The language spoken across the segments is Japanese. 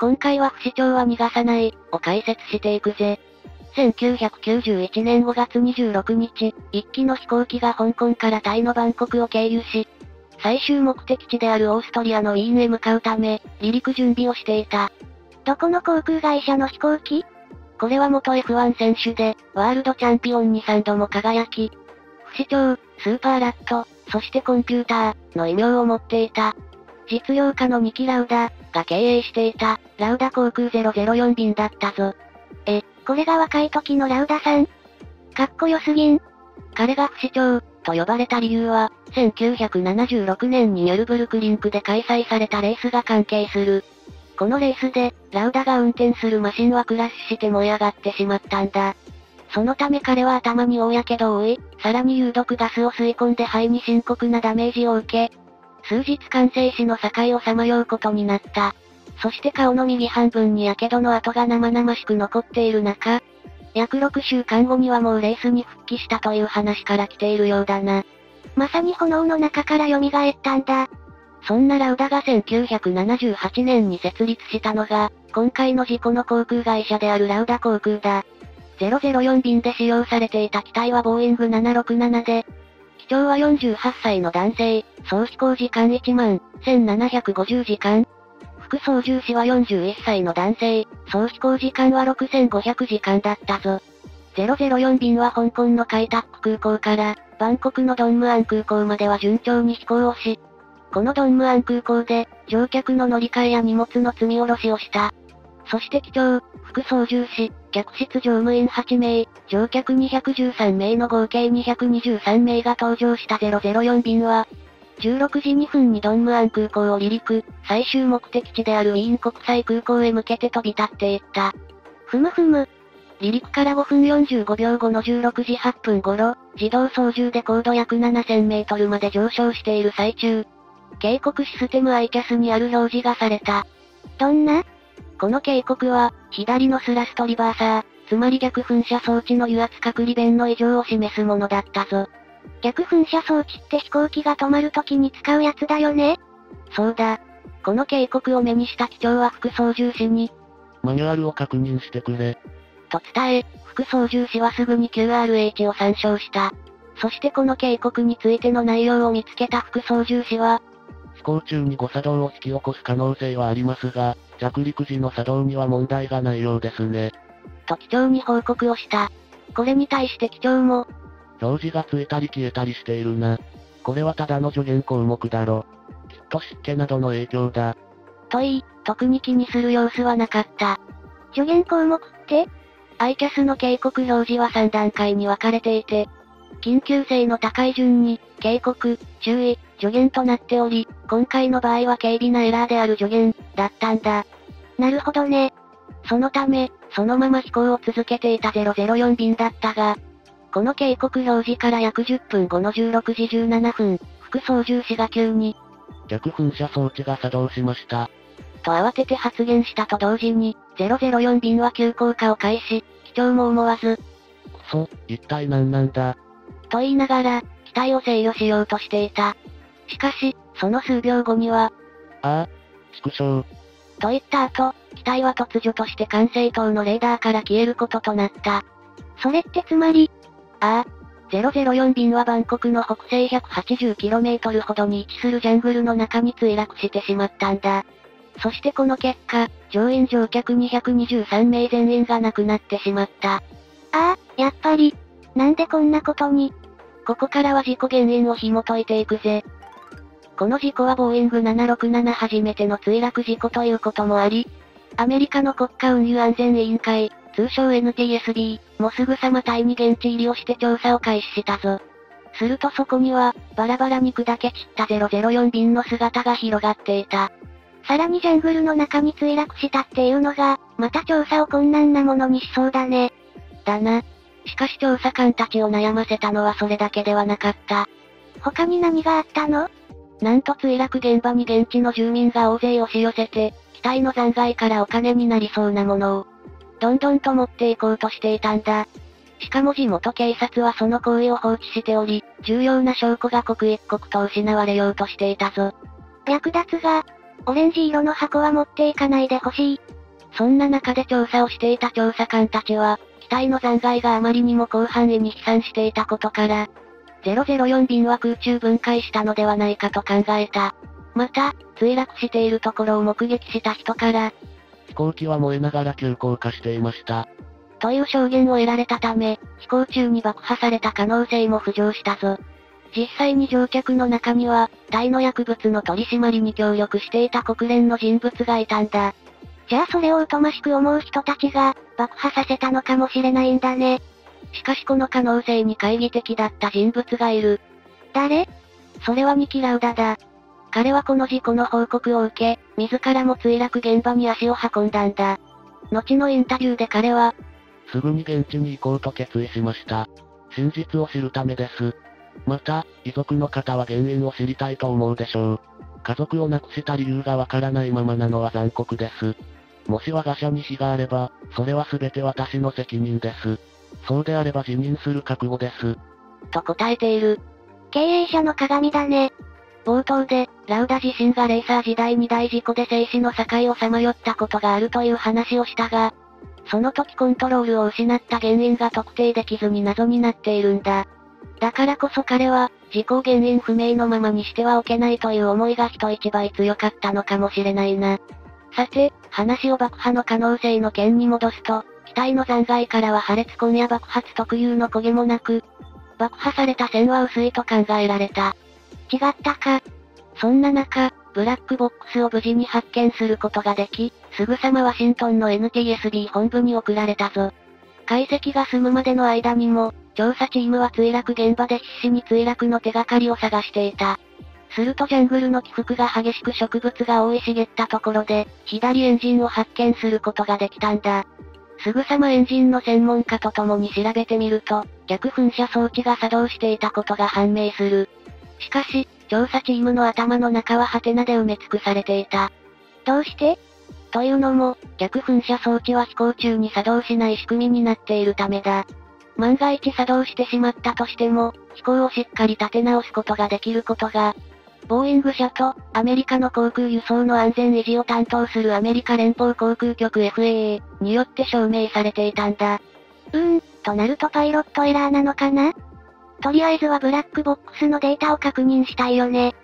今回は不死鳥は逃がさない、を解説していくぜ。1991年5月26日、一機の飛行機が香港からタイのバンコクを経由し、最終目的地であるオーストリアのウィーンへ向かうため、離陸準備をしていた。どこの航空会社の飛行機？これは元 F1 選手で、ワールドチャンピオンに3度も輝き、不死鳥、スーパーラット、そしてコンピューター、の異名を持っていた。実業家のニキ・ラウダ、が経営していた、ラウダ航空004便だったぞ。え、これが若い時のラウダさん？かっこよすぎん。彼が不死鳥、と呼ばれた理由は、1976年にニュルブルクリンクで開催されたレースが関係する。このレースで、ラウダが運転するマシンはクラッシュして燃え上がってしまったんだ。そのため彼は頭に大やけどを負い、さらに有毒ガスを吸い込んで肺に深刻なダメージを受け、数日間生死の境をさまようことになった。そして顔の右半分に火傷の跡が生々しく残っている中、約6週間後にはもうレースに復帰したという話から来ているようだな。まさに炎の中から蘇ったんだ。そんなラウダが1978年に設立したのが、今回の事故の航空会社であるラウダ航空だ。004便で使用されていた機体はボーイング767で、機長は48歳の男性、総飛行時間1万1750時間。副操縦士は41歳の男性、総飛行時間は6500時間だったぞ。004便は香港の開拓空港から、バンコクのドンムアン空港までは順調に飛行をし、このドンムアン空港で、乗客の乗り換えや荷物の積み下ろしをした。そして機長、副操縦士、客室乗務員8名、乗客213名の合計223名が搭乗した004便は、16時2分にドンムアン空港を離陸、最終目的地であるウィーン国際空港へ向けて飛び立っていった。ふむふむ。離陸から5分45秒後の16時8分頃、自動操縦で高度約7000メートルまで上昇している最中。警告システム ICAS にある表示がされた。どんな？この警告は、左のスラストリバーサー、つまり逆噴射装置の油圧隔離弁の異常を示すものだったぞ。逆噴射装置って飛行機が止まる時に使うやつだよね？そうだ。この警告を目にした機長は副操縦士に、マニュアルを確認してくれ。と伝え、副操縦士はすぐに QRH を参照した。そしてこの警告についての内容を見つけた副操縦士は、飛行中に誤作動を引き起こす可能性はありますが、着陸時の作動には問題がないようですね。と機長に報告をした。これに対して機長も、表示がついたり消えたりしているな。これはただの助言項目だろ。きっと湿気などの影響だ。と言い、特に気にする様子はなかった。助言項目って ?ICAS の警告表示は3段階に分かれていて、緊急性の高い順に、警告、注意、助言となっており、今回の場合は軽微なエラーである助言、だったんだ。なるほどね。そのため、そのまま飛行を続けていた004便だったが、この警告表示から約10分後の16時17分、副操縦士が急に、逆噴射装置が作動しました。と慌てて発言したと同時に、004便は急降下を開始、機長も思わず、くそ、一体何なんだ？と言いながら、機体を制御しようとしていた。しかし、その数秒後には、ああ、縮小。と言った後、機体は突如として管制塔のレーダーから消えることとなった。それってつまり、ああ。004便はバンコクの北西 180km ほどに位置するジャングルの中に墜落してしまったんだ。そしてこの結果、乗員乗客223名全員が亡くなってしまった。ああ、やっぱり。なんでこんなことに。ここからは事故原因を紐解いていくぜ。この事故はボーイング767初めての墜落事故ということもあり、アメリカの国家運輸安全委員会、通称 NTSB、もすぐさま隊に現地入りをして調査を開始したぞ。するとそこには、バラバラに砕け散った004便の姿が広がっていた。さらにジャングルの中に墜落したっていうのが、また調査を困難なものにしそうだね。だな。しかし調査官たちを悩ませたのはそれだけではなかった。他に何があったの？なんと墜落現場に現地の住民が大勢押し寄せて、機体の残骸からお金になりそうなものを、どんどんと持っていこうとしていたんだ。しかも地元警察はその行為を放置しており、重要な証拠が刻一刻と失われようとしていたぞ。略奪が、オレンジ色の箱は持っていかないでほしい。そんな中で調査をしていた調査官たちは、機体の残骸があまりにも広範囲に飛散していたことから、004便は空中分解したのではないかと考えた。また、墜落しているところを目撃した人から、飛行機は燃えながら急降下していました。という証言を得られたため、飛行中に爆破された可能性も浮上したぞ。実際に乗客の中には、大の薬物の取り締まりに協力していた国連の人物がいたんだ。じゃあそれを疎ましく思う人たちが、爆破させたのかもしれないんだね。しかしこの可能性に懐疑的だった人物がいる。誰？それはニキラウダだ。彼はこの事故の報告を受け、自らも墜落現場に足を運んだんだ。後のインタビューで彼は、すぐに現地に行こうと決意しました。真実を知るためです。また、遺族の方は原因を知りたいと思うでしょう。家族を亡くした理由がわからないままなのは残酷です。もし我が社に非があれば、それは全て私の責任です。そうであれば辞任する覚悟です。と答えている。経営者の鏡だね。冒頭で、ラウダ自身がレーサー時代に大事故で生死の境をさまよったことがあるという話をしたが、その時コントロールを失った原因が特定できずに謎になっているんだ。だからこそ彼は、事故原因不明のままにしてはおけないという思いが人一倍強かったのかもしれないな。さて、話を爆破の可能性の件に戻すと、機体の残骸からは破裂痕や爆発特有の焦げもなく、爆破された線は薄いと考えられた。違ったか。そんな中、ブラックボックスを無事に発見することができ、すぐさまワシントンの NTSB 本部に送られたぞ。解析が済むまでの間にも、調査チームは墜落現場で必死に墜落の手がかりを探していた。するとジャングルの起伏が激しく植物が覆い茂ったところで、左エンジンを発見することができたんだ。すぐさまエンジンの専門家と共に調べてみると、逆噴射装置が作動していたことが判明する。しかし、調査チームの頭の中はハテナで埋め尽くされていた。どうして？というのも、逆噴射装置は飛行中に作動しない仕組みになっているためだ。万が一作動してしまったとしても、飛行をしっかり立て直すことができることが、ボーイング社と、アメリカの航空輸送の安全維持を担当するアメリカ連邦航空局 FAA によって証明されていたんだ。うーん、となるとパイロットエラーなのかな？とりあえずはブラックボックスのデータを確認したいよね。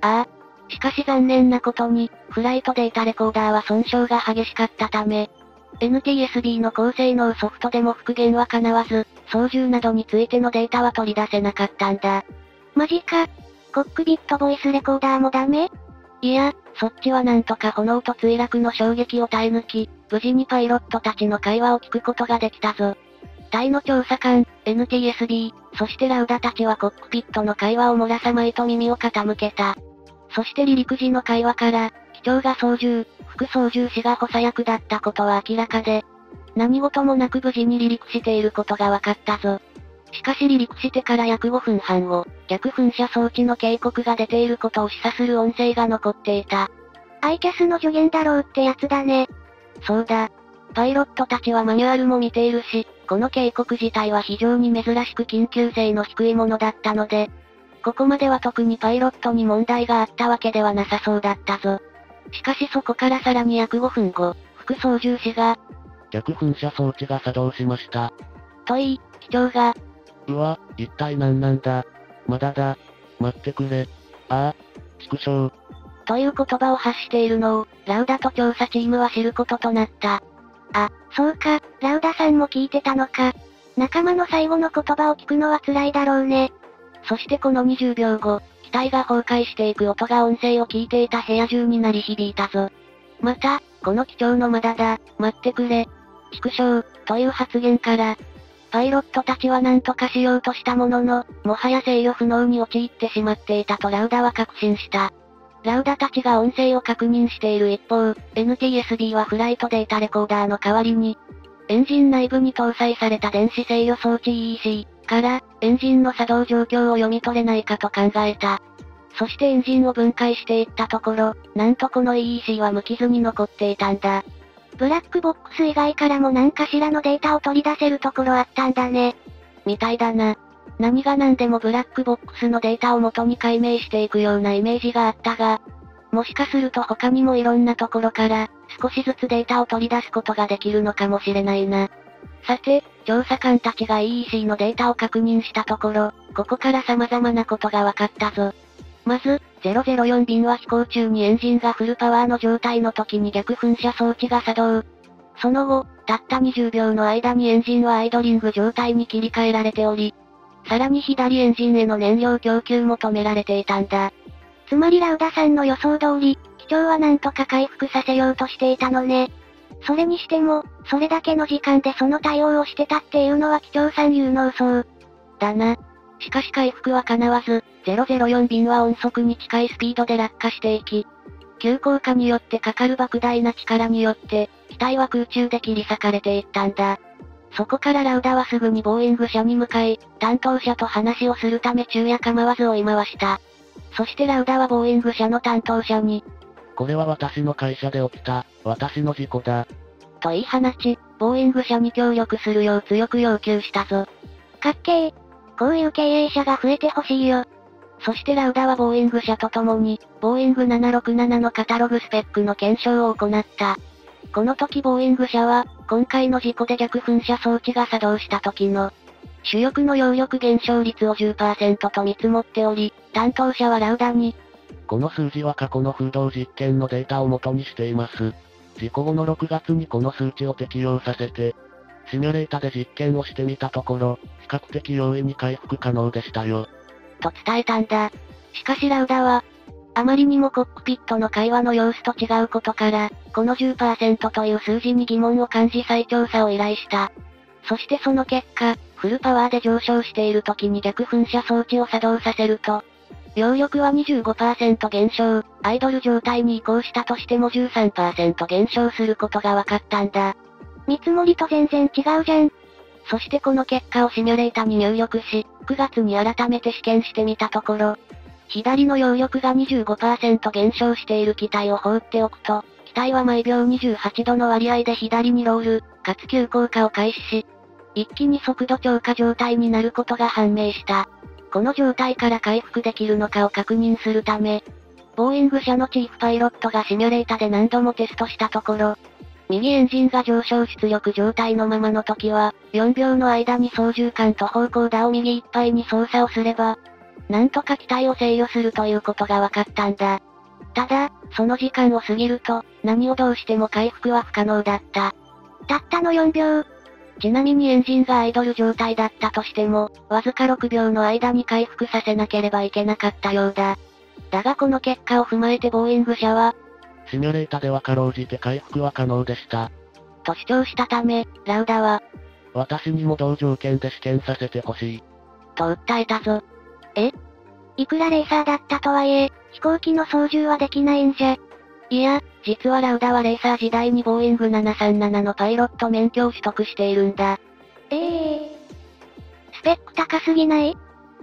ああ。しかし残念なことに、フライトデータレコーダーは損傷が激しかったため、NTSB の高性能ソフトでも復元は叶わず、操縦などについてのデータは取り出せなかったんだ。マジか。コックビットボイスレコーダーもダメ？いや、そっちはなんとか炎と墜落の衝撃を耐え抜き、無事にパイロットたちの会話を聞くことができたぞ。タイの調査官、NTSB、そしてラウダたちはコックピットの会話を漏らさまいと耳を傾けた。そして離陸時の会話から、機長が操縦、副操縦士が補佐役だったことは明らかで、何事もなく無事に離陸していることが分かったぞ。しかし離陸してから約5分半後、逆噴射装置の警告が出ていることを示唆する音声が残っていた。アイキャスの助言だろうってやつだね。そうだ。パイロットたちはマニュアルも見ているし、この警告自体は非常に珍しく緊急性の低いものだったので、ここまでは特にパイロットに問題があったわけではなさそうだったぞ。しかしそこからさらに約5分後、副操縦士が、逆噴射装置が作動しました。と言い、機長が、うわ、一体何なんだ。まだだ。待ってくれ。ああ、畜生。という言葉を発しているのを、ラウダと調査チームは知ることとなった。あ、そうか、ラウダさんも聞いてたのか。仲間の最後の言葉を聞くのは辛いだろうね。そしてこの20秒後、機体が崩壊していく音が音声を聞いていた部屋中に鳴り響いたぞ。また、この機長のまだだ、待ってくれ。畜生、という発言から、パイロットたちは何とかしようとしたものの、もはや制御不能に陥ってしまっていたとラウダは確信した。ラウダたちが音声を確認している一方、NTSB はフライトデータレコーダーの代わりに、エンジン内部に搭載された電子制御装置 EEC から、エンジンの作動状況を読み取れないかと考えた。そしてエンジンを分解していったところ、なんとこの EEC は無傷に残っていたんだ。ブラックボックス以外からも何かしらのデータを取り出せるところあったんだね。みたいだな。何が何でもブラックボックスのデータを元に解明していくようなイメージがあったが、もしかすると他にもいろんなところから、少しずつデータを取り出すことができるのかもしれないな。さて、調査官たちが EEC のデータを確認したところ、ここから様々なことが分かったぞ。まず、004便は飛行中にエンジンがフルパワーの状態の時に逆噴射装置が作動。その後、たった20秒の間にエンジンはアイドリング状態に切り替えられており、さらに左エンジンへの燃料供給も止められていたんだ。つまりラウダさんの予想通り、機長はなんとか回復させようとしていたのね。それにしても、それだけの時間でその対応をしてたっていうのは機長さん有能そう。だな。しかし回復は叶わず、004便は音速に近いスピードで落下していき、急降下によってかかる莫大な力によって、機体は空中で切り裂かれていったんだ。そこからラウダはすぐにボーイング社に向かい、担当者と話をするため昼夜構わず追い回した。そしてラウダはボーイング社の担当者に、これは私の会社で起きた、私の事故だ。と言い放ち、ボーイング社に協力するよう強く要求したぞ。かっけー。こういう経営者が増えてほしいよ。そしてラウダはボーイング社と共に、ボーイング767のカタログスペックの検証を行った。この時ボーイング社は、今回の事故で逆噴射装置が作動した時の、主翼の揚力減少率を10%と見積もっており、担当者はラウダに、この数字は過去の風洞実験のデータを元にしています。事故後の6月にこの数値を適用させて、シミュレータで実験をしてみたところ、比較的容易に回復可能でしたよ。と伝えたんだ。しかしラウダは、あまりにもコックピットの会話の様子と違うことから、この10%という数字に疑問を感じ再調査を依頼した。そしてその結果、フルパワーで上昇している時に逆噴射装置を作動させると、揚力は25%減少、アイドル状態に移行したとしても13%減少することが分かったんだ。見積もりと全然違うじゃん。そしてこの結果をシミュレータに入力し、9月に改めて試験してみたところ、左の揚力が25%減少している機体を放っておくと、機体は毎秒28度の割合で左にロール、かつ急降下を開始し、一気に速度超過状態になることが判明した。この状態から回復できるのかを確認するため、ボーイング社のチーフパイロットがシミュレータで何度もテストしたところ、右エンジンが上昇出力状態のままの時は、4秒の間に操縦桿と方向打を右いっぱいに操作をすれば、なんとか機体を制御するということが分かったんだ。ただ、その時間を過ぎると、何をどうしても回復は不可能だった。たったの4秒。ちなみにエンジンがアイドル状態だったとしても、わずか6秒の間に回復させなければいけなかったようだ。だがこの結果を踏まえてボーイング社は、シミュレータではかろうじて回復は可能でした。と主張したため、ラウダは、私にも同条件で試験させてほしい。と訴えたぞ。え？いくらレーサーだったとはいえ、飛行機の操縦はできないんじゃ。いや、実はラウダはレーサー時代にボーイング737のパイロット免許を取得しているんだ。ええー、スペック高すぎない？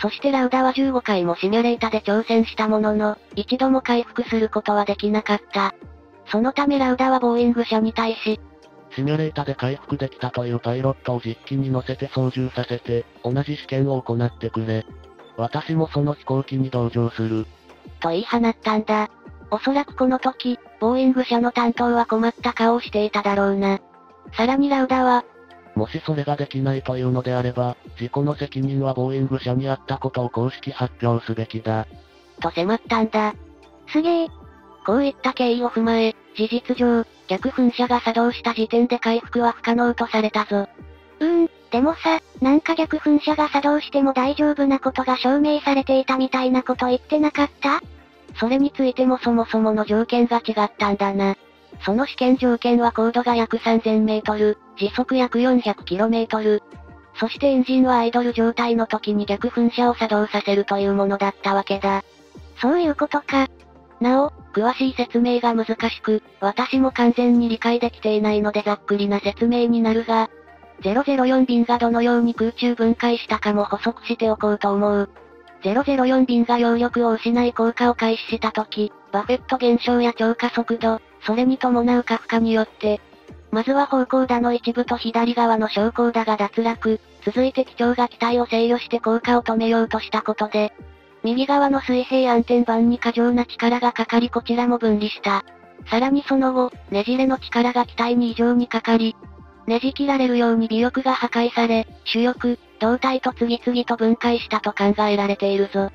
そしてラウダは15回もシミュレータで挑戦したものの、一度も回復することはできなかった。そのためラウダはボーイング社に対し、シミュレータで回復できたというパイロットを実機に乗せて操縦させて、同じ試験を行ってくれ。私もその飛行機に同乗する。と言い放ったんだ。おそらくこの時、ボーイング社の担当は困った顔をしていただろうな。さらにラウダは、もしそれができないというのであれば、事故の責任はボーイング社にあったことを公式発表すべきだ。と迫ったんだ。すげえ。こういった経緯を踏まえ、事実上、逆噴射が作動した時点で回復は不可能とされたぞ。うーん、でもさ、なんか逆噴射が作動しても大丈夫なことが証明されていたみたいなこと言ってなかった？それについてもそもそもの条件が違ったんだな。その試験条件は高度が約3000メートル、時速約400キロメートル。そしてエンジンはアイドル状態の時に逆噴射を作動させるというものだったわけだ。そういうことか。なお、詳しい説明が難しく、私も完全に理解できていないのでざっくりな説明になるが、004便がどのように空中分解したかも補足しておこうと思う。004便が揚力を失い降下を開始した時、バフェット現象や超過速度、それに伴う過負荷によって、まずは方向打の一部と左側の昇降打が脱落、続いて機長が機体を制御して降下を止めようとしたことで、右側の水平安定板に過剰な力がかかりこちらも分離した。さらにその後、ねじれの力が機体に異常にかかり、ねじ切られるように尾翼が破壊され、主翼、胴体と次々と分解したと考えられているぞ。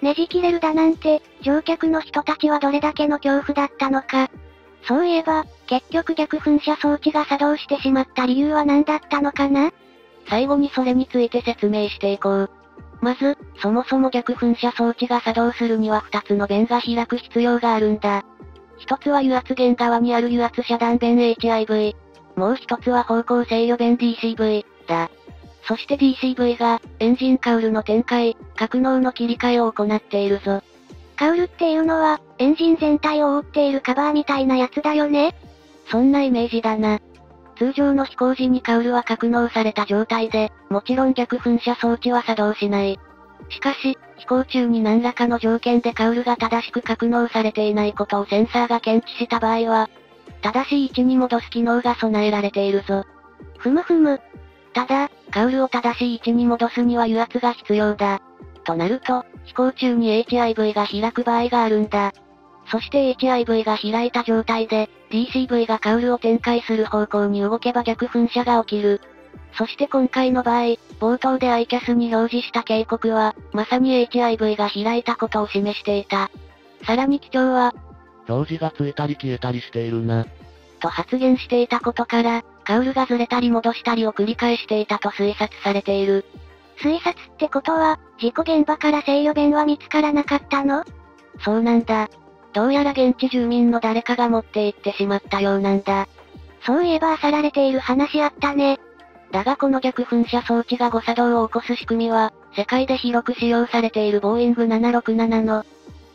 ねじ切れるだなんて、乗客の人たちはどれだけの恐怖だったのか。そういえば、結局逆噴射装置が作動してしまった理由は何だったのかな？最後にそれについて説明していこう。まず、そもそも逆噴射装置が作動するには2つの弁が開く必要があるんだ。一つは油圧源側にある油圧遮断弁 HIV。もう一つは方向制御弁 DCV、だ。そして DCV が、エンジンカウルの展開、格納の切り替えを行っているぞ。カウルっていうのは、エンジン全体を覆っているカバーみたいなやつだよね？そんなイメージだな。通常の飛行時にカウルは格納された状態で、もちろん逆噴射装置は作動しない。しかし、飛行中に何らかの条件でカウルが正しく格納されていないことをセンサーが検知した場合は、正しい位置に戻す機能が備えられているぞ。ふむふむ。ただ、カウルを正しい位置に戻すには油圧が必要だ。となると、飛行中に HIV が開く場合があるんだ。そして HIV が開いた状態で、DCV がカウルを展開する方向に動けば逆噴射が起きる。そして今回の場合、冒頭で iCAS に表示した警告は、まさに HIV が開いたことを示していた。さらに機長は、表示がついたり消えたりしているな。と発言していたことから、カウルがずれたり戻したりを繰り返していたと推察されている。推察ってことは、事故現場から制御弁は見つからなかったの？そうなんだ。どうやら現地住民の誰かが持って行ってしまったようなんだ。そういえば漁られている話あったね。だがこの逆噴射装置が誤作動を起こす仕組みは、世界で広く使用されているボーイング767の、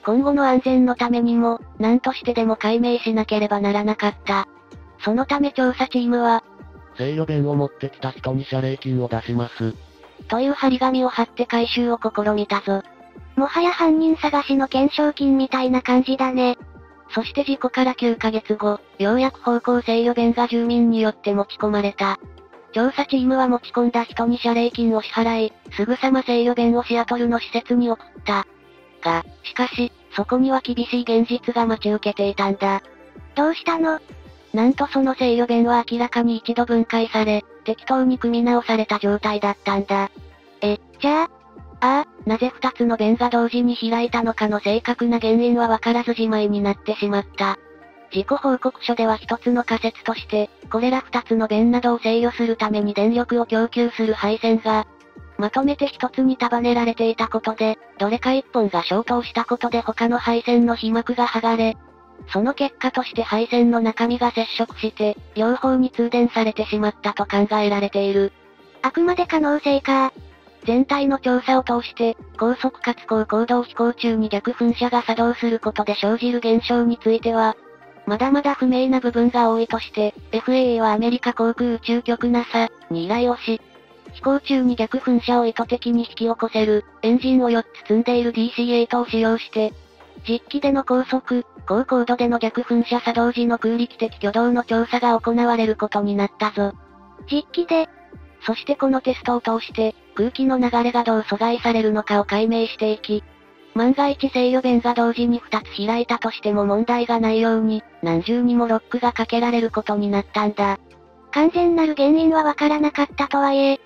今後の安全のためにも、何としてでも解明しなければならなかった。そのため調査チームは、制御弁を持ってきた人に謝礼金を出します。という張り紙を貼って回収を試みたぞ。もはや犯人探しの懸賞金みたいな感じだね。そして事故から9ヶ月後、ようやく方向制御弁が住民によって持ち込まれた。調査チームは持ち込んだ人に謝礼金を支払い、すぐさま制御弁をシアトルの施設に送った。が、しかし、そこには厳しい現実が待ち受けていたんだ。どうしたの？なんとその制御弁は明らかに一度分解され、適当に組み直された状態だったんだ。え、じゃあ、ああ、なぜ二つの弁が同時に開いたのかの正確な原因はわからずじまいになってしまった。事故報告書では一つの仮説として、これら二つの弁などを制御するために電力を供給する配線が、まとめて一つに束ねられていたことで、どれか一本が消灯したことで他の配線の被膜が剥がれ、その結果として配線の中身が接触して、両方に通電されてしまったと考えられている。あくまで可能性か。全体の調査を通して、高速かつ高高度飛行中に逆噴射が作動することで生じる現象については、まだまだ不明な部分が多いとして、FAA はアメリカ航空宇宙局 NASA に依頼をし、飛行中に逆噴射を意図的に引き起こせる、エンジンを4つ積んでいる DC-8 を使用して、実機での高速、高高度での逆噴射作動時の空力的挙動の調査が行われることになったぞ。実機で、そしてこのテストを通して、空気の流れがどう阻害されるのかを解明していき、万が一制御弁が同時に2つ開いたとしても問題がないように、何重にもロックがかけられることになったんだ。完全なる原因はわからなかったとはいえ、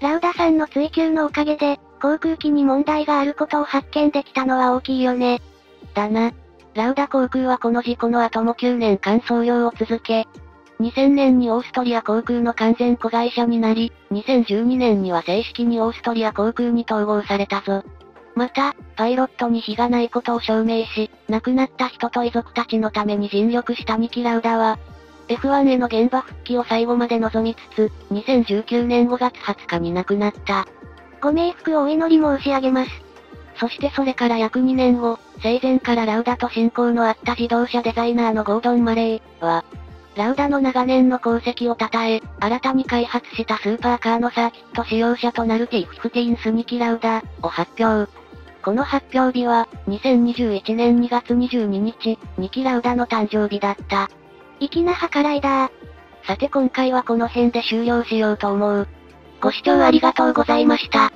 ラウダさんの追求のおかげで、航空機に問題があることを発見できたのは大きいよね。だな。ラウダ航空はこの事故の後も9年間操業を続け、2000年にオーストリア航空の完全子会社になり、2012年には正式にオーストリア航空に統合されたぞ。また、パイロットに非がないことを証明し、亡くなった人と遺族たちのために尽力したニキラウダは、F1 への現場復帰を最後まで望みつつ、2019年5月20日に亡くなった。ご冥福をお祈り申し上げます。そしてそれから約2年後、生前からラウダと親交のあった自動車デザイナーのゴードン・マレーは、ラウダの長年の功績を称え、新たに開発したスーパーカーのサーキット使用者となる T15 スニキラウダを発表。この発表日は、2021年2月22日、ニキラウダの誕生日だった。粋な計らいださて今回はこの辺で終了しようと思う。ご視聴ありがとうございました。